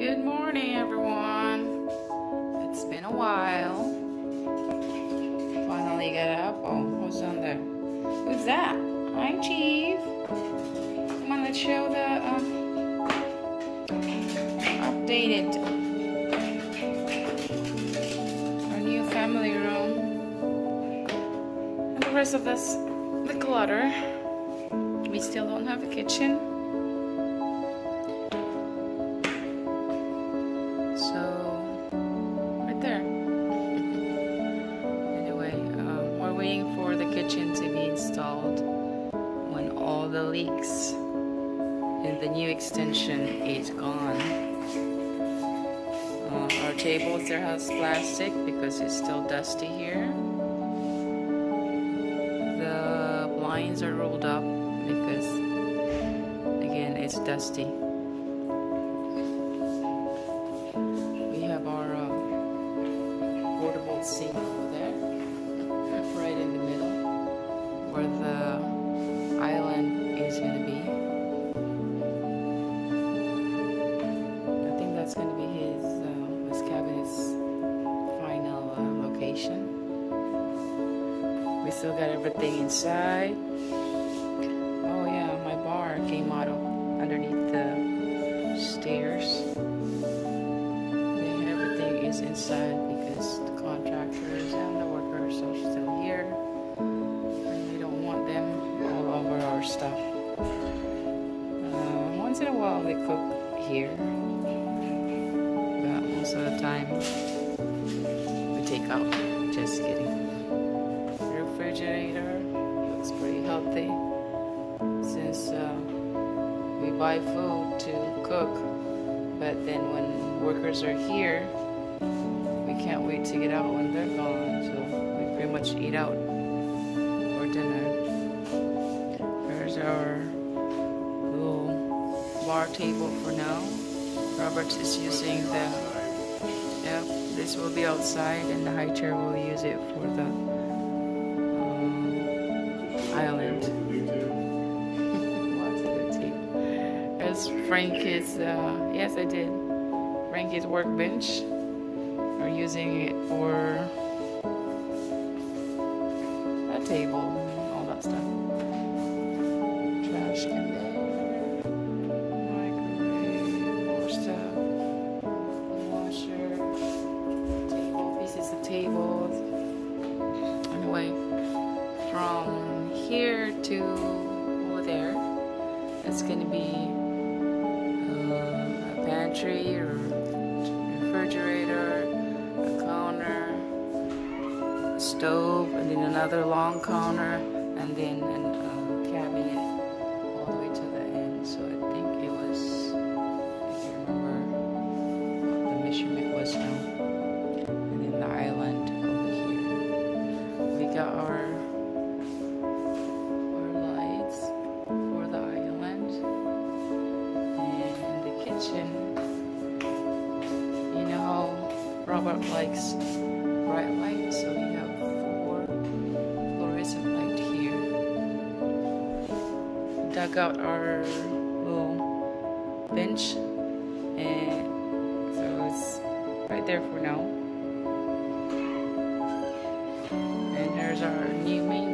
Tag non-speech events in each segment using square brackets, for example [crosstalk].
Good morning, everyone. It's been a while. Finally got up. Oh, who's on there? Who's that? Hi, Chief. Come on, let's show the um, updated our new family room and the rest of this the clutter. We still don't have a kitchen. The leaks in the new extension is gone. Uh, our table still has plastic because it's still dusty here. The blinds are rolled up because, again, it's dusty. We have our uh, portable sink We still got everything inside. Oh yeah, my bar came out underneath the stairs. Yeah, everything is inside because the contractors and the workers are still here. And we don't want them all over our stuff. Uh, once in a while we cook here. But most of the time we take out. Just kidding. Refrigerator. Looks pretty healthy. Since uh, we buy food to cook but then when workers are here we can't wait to get out when they're gone. So we pretty much eat out for dinner. There's our little bar table for now. Robert is using the yep this will be outside and the high chair will use it for the island [laughs] Lots of good tape. There's Frankie's, uh, yes I did. Frankie's workbench. We're using it for a table, all that stuff. Trash can there. It's gonna be uh, a pantry or refrigerator, a counter, a stove, and then another long counter, and then a kitchen. You know how Robert likes bright light, so we have four fluorescent light here. Dug out our little bench and so it's right there for now. And there's our new main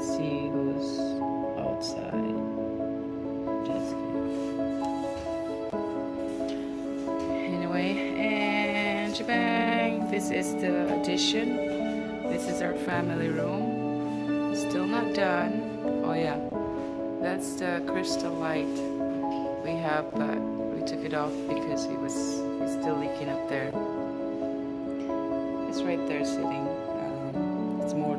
see who's outside. Just kidding. Anyway, and bang! This is the addition. This is our family room. Still not done. Oh yeah, that's the crystal light we have, but we took it off because it was it's still leaking up there. It's right there sitting. Um, it's more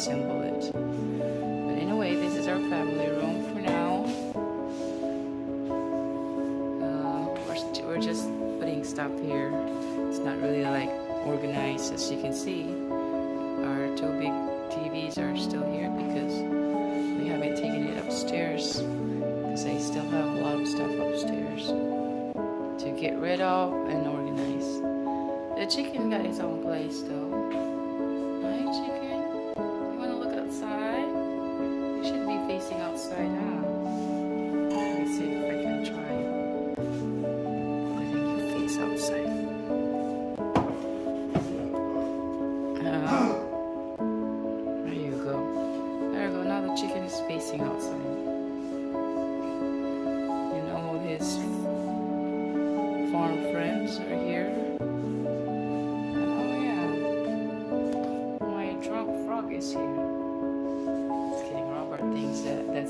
assemble it. But anyway, this is our family room for now. Uh, we're, we're just putting stuff here. It's not really like organized as you can see. Our two big TVs are still here because we haven't taken it upstairs because I still have a lot of stuff upstairs to get rid of and organize. The chicken got its own place though.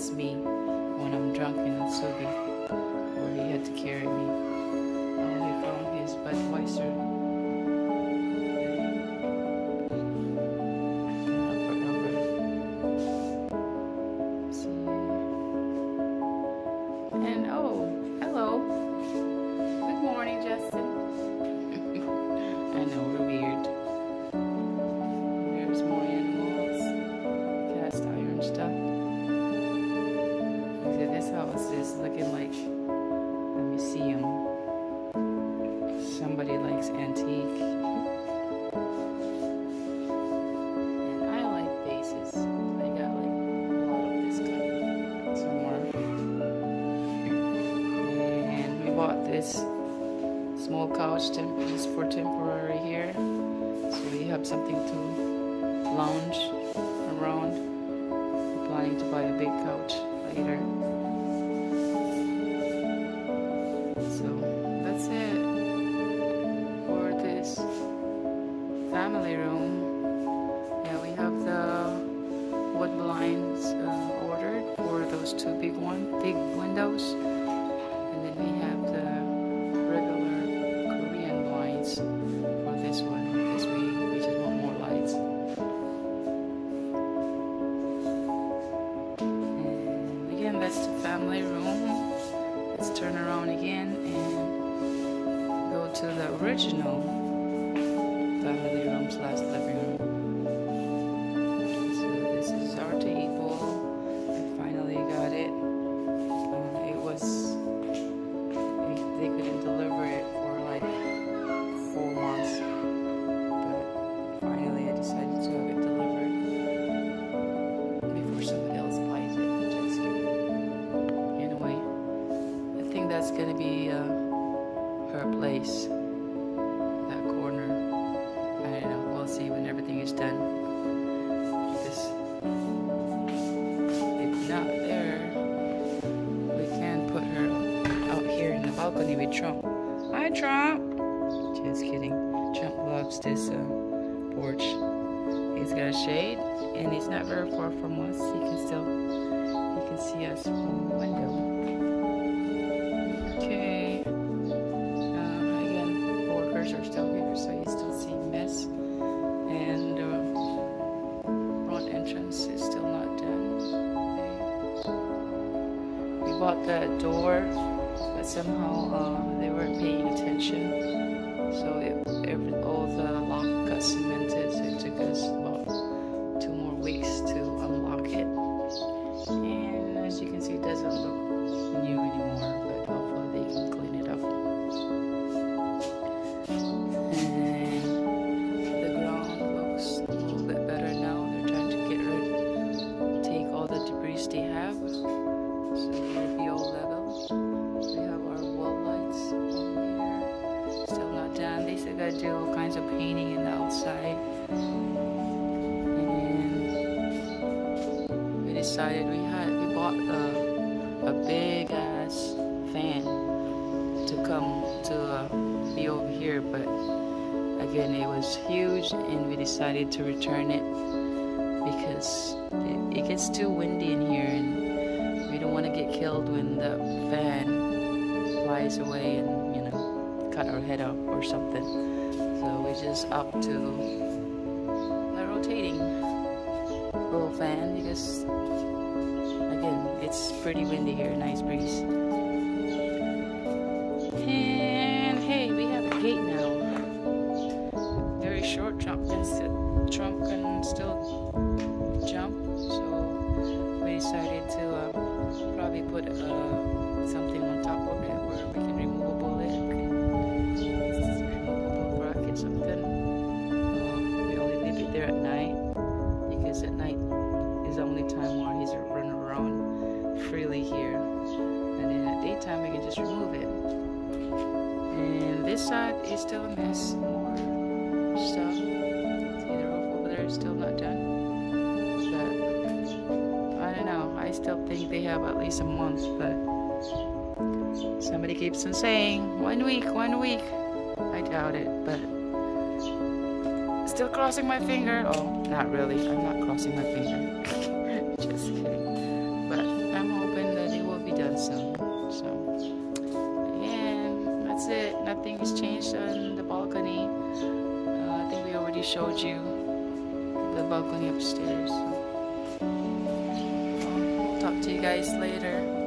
That's me when I'm drunk and Atsugi, where he had to carry me. Oh, he found his Budweiser. And oh, hello. Good morning, Justin. [laughs] I know is looking like a museum. Somebody likes antique. And I like bases. I got like a lot of this kind somewhere. And we bought this small couch just for temporary here. So we have something to lounge around. Planning to buy a big couch later. So that's it for this family room. Yeah, we have the wood blinds uh, ordered for those two big one big windows, and then we have the the original family room slash living room. So this is our table. I finally got it. Um, it was they, couldn't deliver it for like four months, but finally I decided to have it delivered before somebody else buys it. Just. Anyway, I think that's gonna be uh, her place. Balcony with Trump. Hi, Trump. Just kidding. Trump loves this uh, porch. He's got a shade, and he's not very far from us. He can still he can see us from the window. Okay. Uh, again, workers are still here, so you still see mess. And uh, front entrance is still not done. We bought that door, but somehow uh, they weren't paying attention. So it, every, all the lock got cemented, it took us decided we had we bought a, a big ass fan to come to uh, be over here, but again it was huge, and we decided to return it because it, it gets too windy in here, and we don't want to get killed when the fan flies away and you know cut our head off or something. So we just up to the rotating little fan because again it's pretty windy here, nice breeze. And hey, we have a gate now. Very short Trump can sit, Trump can still jump, so we decided to uh, probably put uh, something on top still a mess. More stuff. Still not done. But I don't know. I still think they have at least a month, but somebody keeps on saying one week, one week. I doubt it, but still crossing my finger. Oh, not really. I'm not crossing my finger. [laughs] Just kidding. Showed you the balcony upstairs. Talk to you guys later.